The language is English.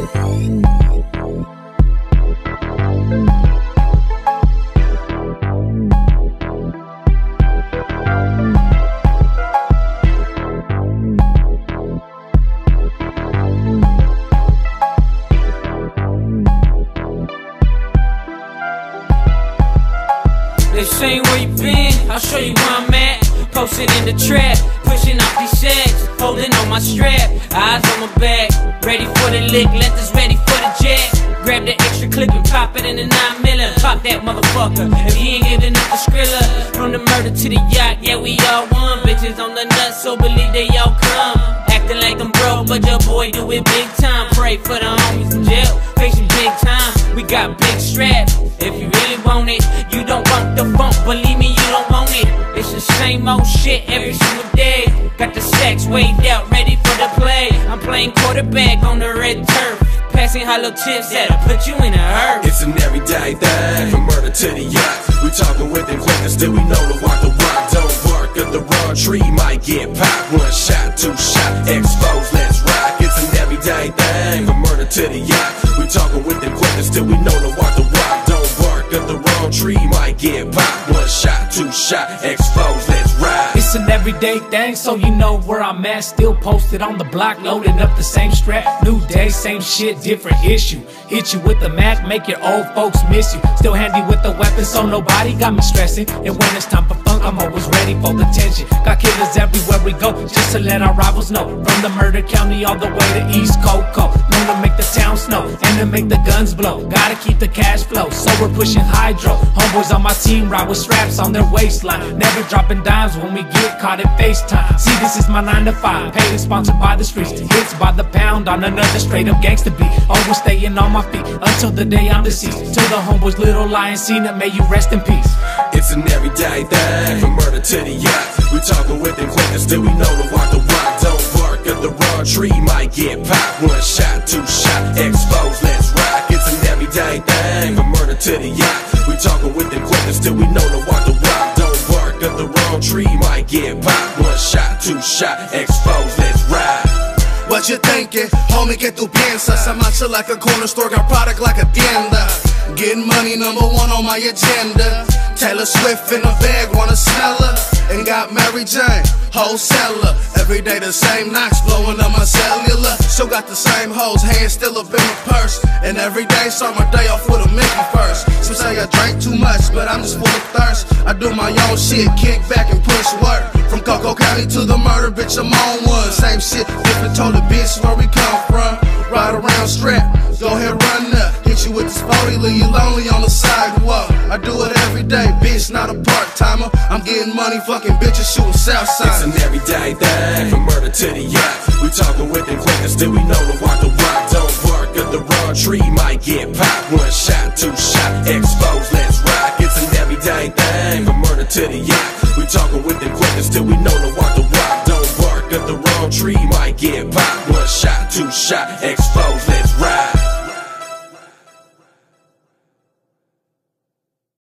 They saying where you been, I'll show you where I'm at. Posted in the trap, pushing off these on my strap. Eyes on my back, ready for the lick, lenses ready for the jack. Grab the extra clip and pop it in the 9 miller. Pop that motherfucker. If he ain't getting up the skrilla, from the murder to the yacht, yeah, we all won. Bitches on the nuts, so believe they all come. Acting like I'm broke, but your boy do it big time. Pray for the homies in jail, facing big time. We got big straps. If you really want it, you don't the funk. Believe me, you don't want it. It's the same old shit every single day. Got the sex weighed out, ready for the play. I'm playing quarterback on the red turf. Passing hollow tips that'll put you in a hurt. It's an everyday thing, from murder to the yacht. We talking with quickers, still we know to walk the rock. Don't bark at the wrong tree, might get popped. One shot, two shot, exposed, let's rock. It's an everyday thing, from murder to the yacht. Get popped. One shot, two shot, exposed, let's ride. It's an everyday thing, so you know where I'm at. Still posted on the block, loading up the same strap. New day, same shit, different issue. Hit you with the Mac, make your old folks miss you. Still handy with the weapon, so nobody got me stressing. And when it's time for funk, I'm always ready for the tension. Got killers everywhere we go, just to let our rivals know. From the murder county all the way to East Coco. Known to make the town snow and to make the guns blow. Gotta keep the cash flow, so we're pushing hydro. Homeboys on my team ride with straps on their waistline. Never dropping dimes when we get caught at FaceTime. See, this is my 9 to 5, paid and sponsored by the streets. Hits by the pound on another straight up gangster beat. Always staying on my feet until the day I'm deceased. Till the homeboys, little lion it, may you rest in peace. It's an everyday thing, from murder to the yacht. We talking with them quickers, still we know to walk the rock. Don't bark at the wrong tree, might get popped. One shot, two shot, exposed, let's rock. It's an everyday thing, from murder to the yacht. We talking with them quickers, still we get popped. One shot, two shot, exposed, let's ride. What you thinking? Homie, que tu piensas? I'm out like a corner store, got product like a tienda. Getting money, number one on my agenda. Taylor Swift in a bag, wanna smell her. And got Mary Jane, wholesaler. Every day the same knocks, blowing up my cellular. Still got the same hoes, hands still up in my purse. And every day start my day off with a Mickey first. Do my own shit, kick back and push work. From Coco County to the murder, bitch, I'm on one. Same shit, different told the bitch where we come from. Ride around strap, go ahead, run up. Hit you with the spotty, leave you lonely on the sidewalk. I do it every day, bitch, not a part timer. I'm getting money, fucking bitches shooting south It's an everyday thing, from murder to the yacht. We talking with the quickers, still we know to walk the rock. Don't bark at the wrong tree, might get popped. One shot, two shot, exposed, from murder to the yacht. We talking with them quickers, still we know to walk the rock. Don't bark at the wrong tree, might get popped. One shot, two shot, exposed.